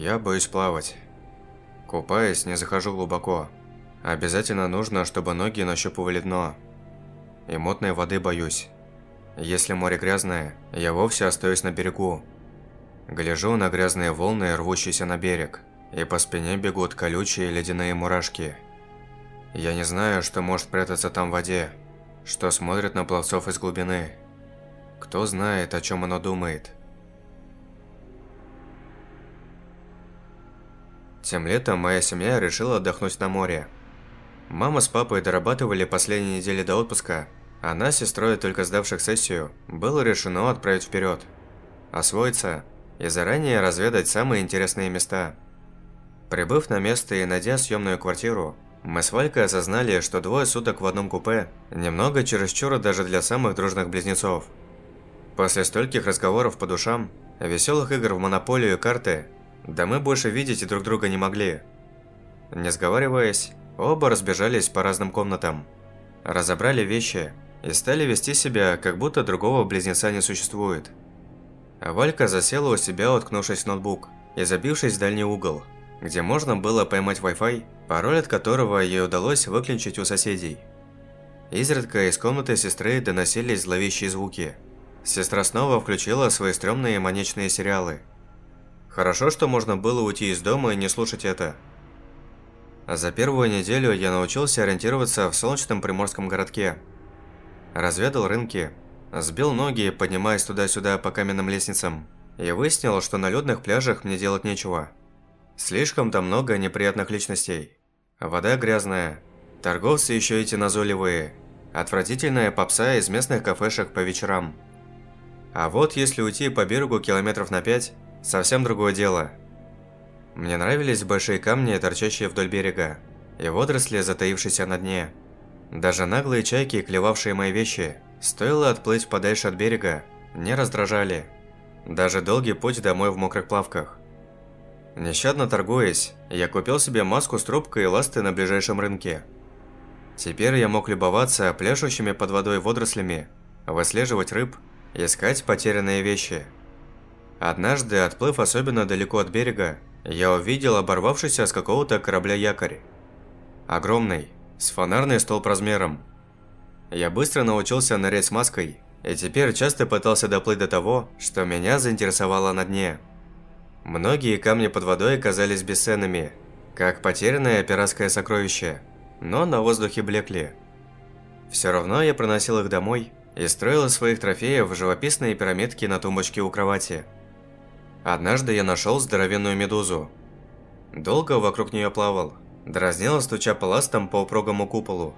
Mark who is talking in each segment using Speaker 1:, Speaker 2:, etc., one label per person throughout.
Speaker 1: Я боюсь плавать. Купаясь, не захожу глубоко. Обязательно нужно, чтобы ноги нащупывали дно. И мутной воды боюсь. Если море грязное, я вовсе остаюсь на берегу. Гляжу на грязные волны, рвущиеся на берег, и по спине бегут колючие ледяные мурашки. Я не знаю, что может прятаться там в воде, что смотрит на пловцов из глубины. Кто знает, о чем оно думает. Тем летом моя семья решила отдохнуть на море. Мама с папой дорабатывали последние недели до отпуска, а нас сестрой, только сдавших сессию, было решено отправить вперед. Освоиться и заранее разведать самые интересные места. Прибыв на место и найдя съемную квартиру, мы с Валькой осознали, что двое суток в одном купе – немного чересчур даже для самых дружных близнецов. После стольких разговоров по душам, веселых игр в монополию и карты, да мы больше видеть друг друга не могли. Не сговариваясь, оба разбежались по разным комнатам, разобрали вещи и стали вести себя, как будто другого близнеца не существует. Валька засела у себя, уткнувшись в ноутбук и забившись в дальний угол, где можно было поймать Wi-Fi, пароль от которого ей удалось выключить у соседей. Изредка из комнаты сестры доносились зловещие звуки. Сестра снова включила свои стрёмные манечные сериалы. Хорошо, что можно было уйти из дома и не слушать это. За первую неделю я научился ориентироваться в солнечном приморском городке. Разведал рынки, Сбил ноги, поднимаясь туда-сюда по каменным лестницам, и выяснил, что на людных пляжах мне делать нечего. Слишком там много неприятных личностей. Вода грязная, торговцы еще эти назойливые, отвратительная попса из местных кафешек по вечерам. А вот если уйти по берегу километров на пять, совсем другое дело. Мне нравились большие камни, торчащие вдоль берега, и водоросли, затаившиеся на дне. Даже наглые чайки, клевавшие мои вещи – Стоило отплыть подальше от берега, не раздражали. Даже долгий путь домой в мокрых плавках. Нещадно торгуясь, я купил себе маску с трубкой и ласты на ближайшем рынке. Теперь я мог любоваться пляшущими под водой водорослями, выслеживать рыб, искать потерянные вещи. Однажды, отплыв особенно далеко от берега, я увидел оборвавшийся с какого-то корабля якорь. Огромный, с фонарный столб размером, я быстро научился нырять с маской, и теперь часто пытался доплыть до того, что меня заинтересовало на дне. Многие камни под водой казались бесценными, как потерянное пиратское сокровище, но на воздухе блекли. Все равно я проносил их домой и строил из своих трофеев живописные пирамидки на тумбочке у кровати. Однажды я нашел здоровенную медузу. Долго вокруг нее плавал, дразнил, стуча паластом по упругому куполу,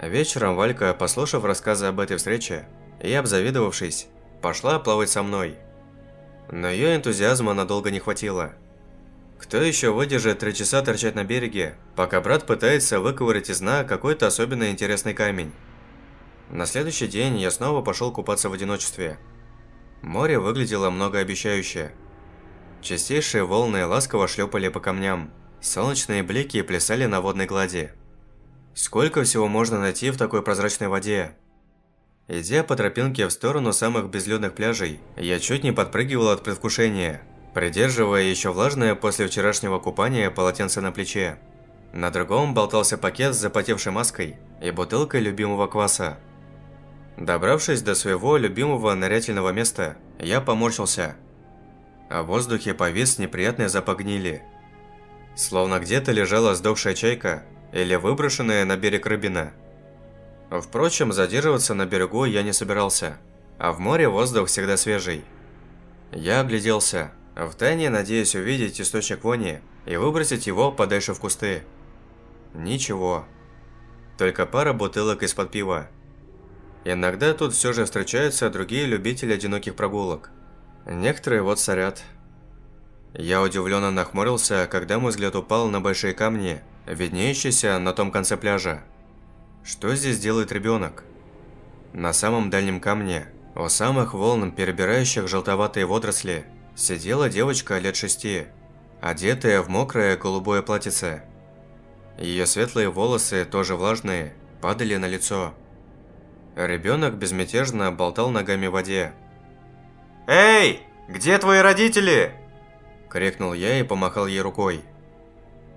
Speaker 1: Вечером Валька, послушав рассказы об этой встрече и обзавидовавшись, пошла плавать со мной. Но ее энтузиазма надолго не хватило. Кто еще выдержит три часа торчать на береге, пока брат пытается выковырять из дна какой-то особенно интересный камень? На следующий день я снова пошел купаться в одиночестве. Море выглядело многообещающе. Чистейшие волны ласково шлепали по камням, солнечные блики плясали на водной глади. Сколько всего можно найти в такой прозрачной воде? Идя по тропинке в сторону самых безлюдных пляжей, я чуть не подпрыгивал от предвкушения, придерживая еще влажное после вчерашнего купания полотенце на плече. На другом болтался пакет с запотевшей маской и бутылкой любимого кваса. Добравшись до своего любимого нырятельного места, я поморщился. А в воздухе повис неприятный запах гнили. Словно где-то лежала сдохшая чайка, или выброшенная на берег рыбина. Впрочем, задерживаться на берегу я не собирался, а в море воздух всегда свежий. Я огляделся, втайне надеясь увидеть источник вони и выбросить его подальше в кусты. Ничего. Только пара бутылок из-под пива. Иногда тут все же встречаются другие любители одиноких прогулок. Некоторые вот сорят. Я удивленно нахмурился, когда мой взгляд упал на большие камни, виднеющийся на том конце пляжа. Что здесь делает ребенок? На самом дальнем камне, у самых волн, перебирающих желтоватые водоросли, сидела девочка лет шести, одетая в мокрое голубое платьице. Ее светлые волосы, тоже влажные, падали на лицо. Ребенок безмятежно болтал ногами в воде.
Speaker 2: «Эй, где твои родители?»
Speaker 1: – крикнул я и помахал ей рукой.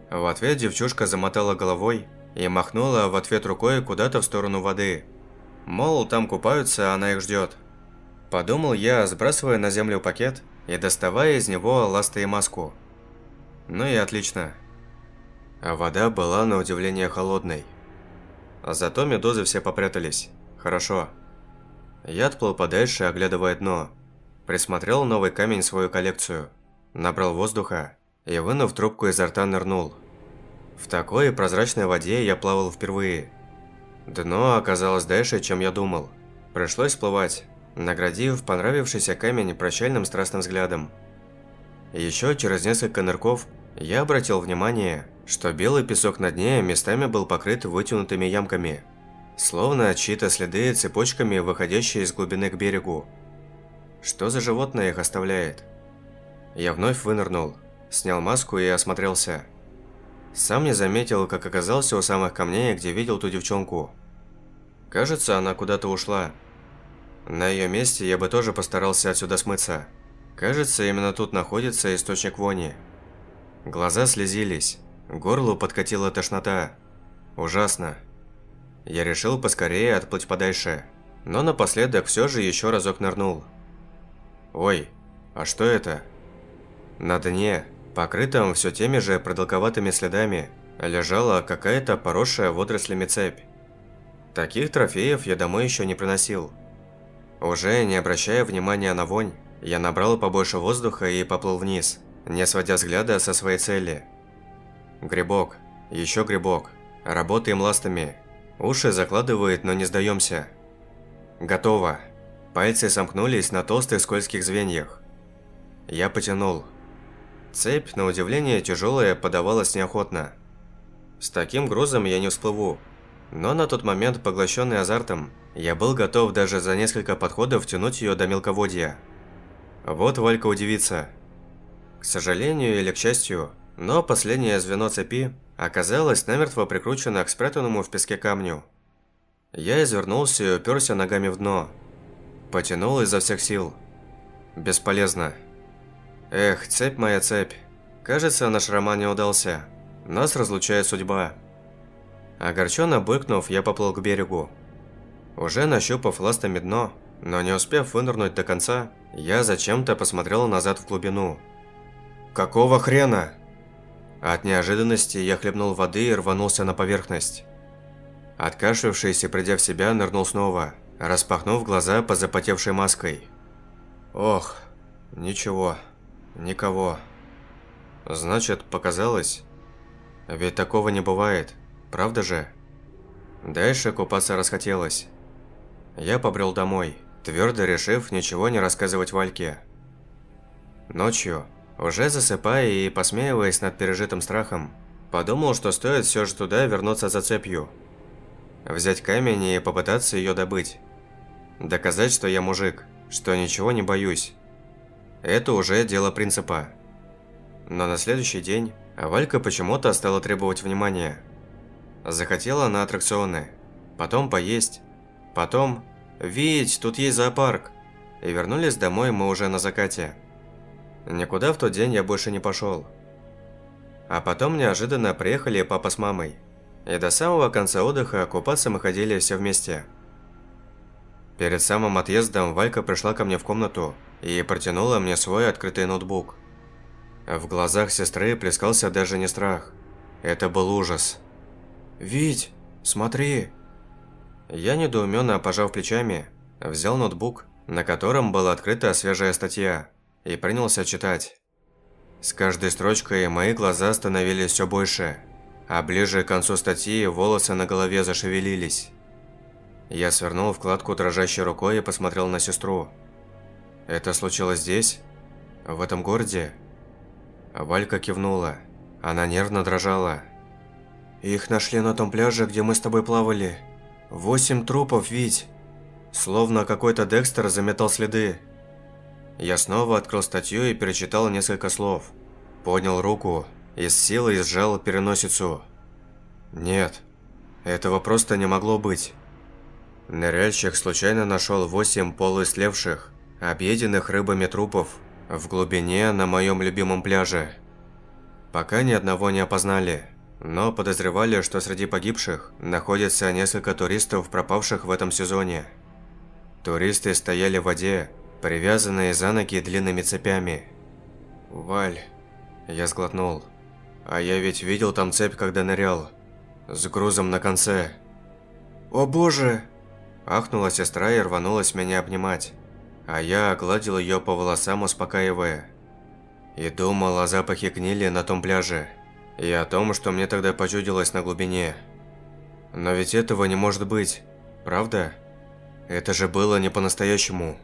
Speaker 1: В ответ девчушка замотала головой и махнула в ответ рукой куда-то в сторону воды. Мол, там купаются, она их ждет. Подумал я, сбрасывая на землю пакет и доставая из него ласты и маску. Ну и отлично. А вода была на удивление холодной. Зато медузы все попрятались. Хорошо. Я отплыл подальше, оглядывая дно. Присмотрел новый камень в свою коллекцию. Набрал воздуха и, вынув трубку изо рта, нырнул. В такой прозрачной воде я плавал впервые. Дно оказалось дальше, чем я думал. Пришлось всплывать, наградив понравившийся камень прощальным страстным взглядом. Еще через несколько нырков я обратил внимание, что белый песок на дне местами был покрыт вытянутыми ямками, словно чьи-то следы цепочками, выходящие из глубины к берегу. Что за животное их оставляет? Я вновь вынырнул, снял маску и осмотрелся. Сам не заметил, как оказался у самых камней, где видел ту девчонку. Кажется, она куда-то ушла. На ее месте я бы тоже постарался отсюда смыться. Кажется, именно тут находится источник вони. Глаза слезились, горлу подкатила тошнота. Ужасно. Я решил поскорее отплыть подальше, но напоследок все же еще разок нырнул. Ой, а что это? На дне, покрытом все теми же продолговатыми следами, лежала какая-то поросшая водорослями цепь. Таких трофеев я домой еще не приносил. Уже не обращая внимания на вонь, я набрал побольше воздуха и поплыл вниз, не сводя взгляда со своей цели. Грибок, еще грибок, работаем ластами. Уши закладывает, но не сдаемся. Готово. Пальцы сомкнулись на толстых скользких звеньях. Я потянул. Цепь, на удивление тяжелая, подавалась неохотно. С таким грузом я не всплыву. Но на тот момент, поглощенный азартом, я был готов даже за несколько подходов тянуть ее до мелководья. Вот Валька удивится. К сожалению или к счастью, но последнее звено цепи оказалось намертво прикручено к спрятанному в песке камню. Я извернулся и уперся ногами в дно. Потянул изо всех сил. Бесполезно. Эх, цепь моя цепь. Кажется, наш роман не удался. Нас разлучает судьба. Огорченно быкнув, я поплыл к берегу. Уже нащупав ластами дно, но не успев вынырнуть до конца, я зачем-то посмотрел назад в глубину. «Какого хрена?» От неожиданности я хлебнул воды и рванулся на поверхность. Откашлившись и придя в себя, нырнул снова, распахнув глаза по запотевшей маской. Ох, ничего, никого. Значит, показалось? Ведь такого не бывает, правда же? Дальше купаться расхотелось. Я побрел домой, твердо решив ничего не рассказывать Вальке. Ночью, уже засыпая и посмеиваясь над пережитым страхом, подумал, что стоит все же туда вернуться за цепью. Взять камень и попытаться ее добыть. Доказать, что я мужик, что ничего не боюсь. Это уже дело принципа. Но на следующий день Валька почему-то стала требовать внимания. Захотела на аттракционы, потом поесть, потом «Вить, тут есть зоопарк!» И вернулись домой мы уже на закате. Никуда в тот день я больше не пошел. А потом неожиданно приехали папа с мамой. И до самого конца отдыха купаться мы ходили все вместе. Перед самым отъездом Валька пришла ко мне в комнату и протянула мне свой открытый ноутбук. В глазах сестры плескался даже не страх. Это был ужас. «Вить, смотри!» Я недоуменно пожав плечами, взял ноутбук, на котором была открыта свежая статья, и принялся читать. С каждой строчкой мои глаза становились все больше, а ближе к концу статьи волосы на голове зашевелились. Я свернул вкладку дрожащей рукой и посмотрел на сестру. «Это случилось здесь? В этом городе?» Валька кивнула. Она нервно дрожала. «Их нашли на том пляже, где мы с тобой плавали», Восемь трупов, ведь. Словно какой-то Декстер заметал следы. Я снова открыл статью и перечитал несколько слов. Поднял руку и с силой сжал переносицу. Нет, этого просто не могло быть. Ныряльщик случайно нашел восемь полуислевших, объеденных рыбами трупов В глубине, на моем любимом пляже. Пока ни одного не опознали, но подозревали, что среди погибших находится несколько туристов, пропавших в этом сезоне. Туристы стояли в воде, привязанные за ноги длинными цепями. «Валь», я сглотнул. «А я ведь видел там цепь, когда нырял. С грузом на конце». «О боже!» Ахнула сестра и рванулась меня обнимать. А я огладил ее по волосам, успокаивая. И думал о запахе гнили на том пляже. И о том, что мне тогда почудилось на глубине. Но ведь этого не может быть, правда? Это же было не по-настоящему.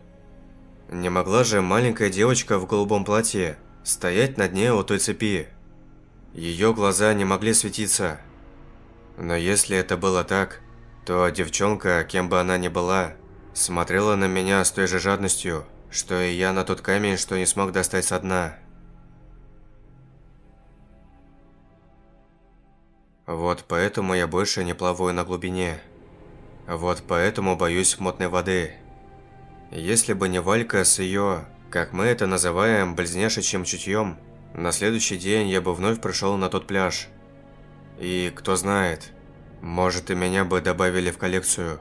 Speaker 1: Не могла же маленькая девочка в голубом платье стоять на дне у той цепи. Ее глаза не могли светиться. Но если это было так, то девчонка, кем бы она ни была, смотрела на меня с той же жадностью, что и я на тот камень, что не смог достать со дна. Вот поэтому я больше не плаваю на глубине. Вот поэтому боюсь мутной воды. Если бы не Валька с ее, как мы это называем, близняшечьим чутьем, на следующий день я бы вновь пришел на тот пляж. И кто знает, может и меня бы добавили в коллекцию.